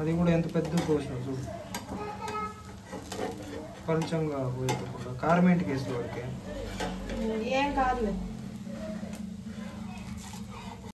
అది కూడా ఎంత పెద్ద పోసిన చూడు. కొంచెంగా పోయేటప్పుడు కార్మెంట్ ఏంటి కేసులు వాడికి ఏం కాదులే.